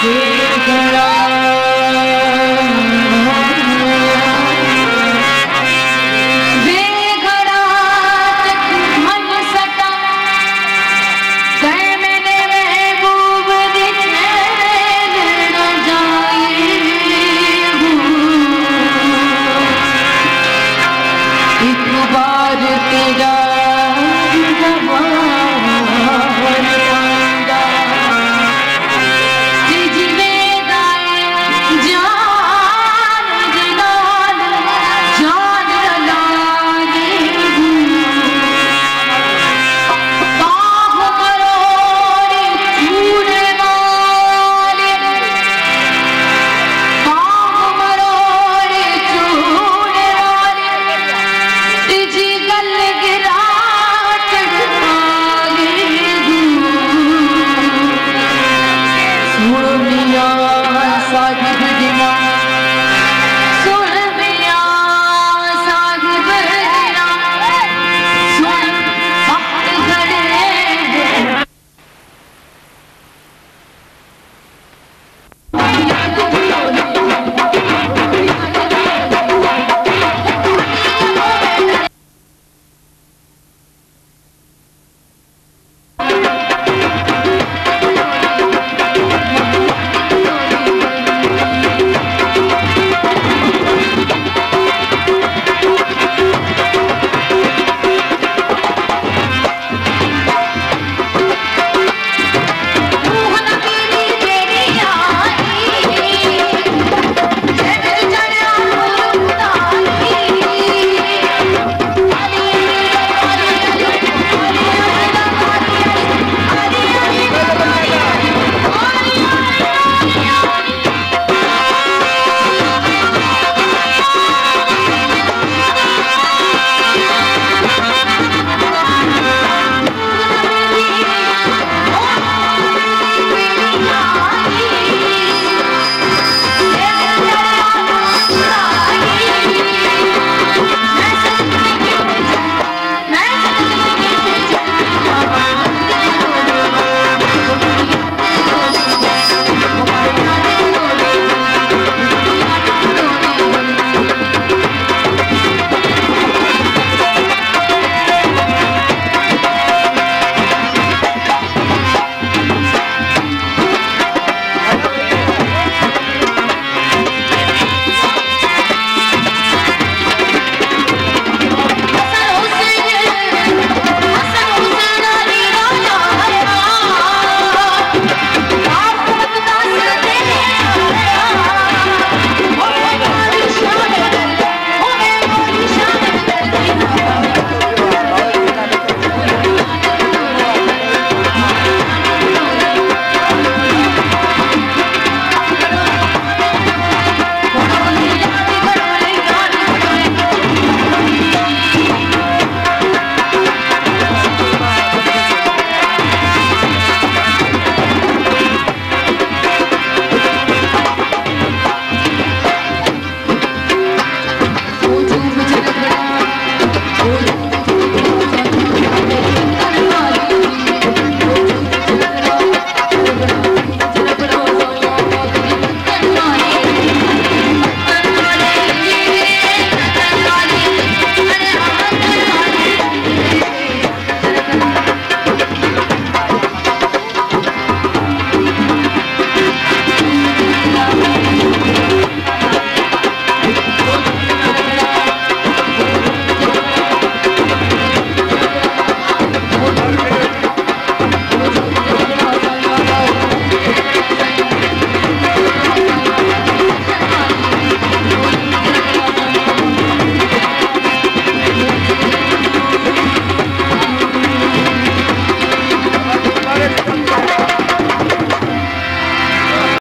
Yeah.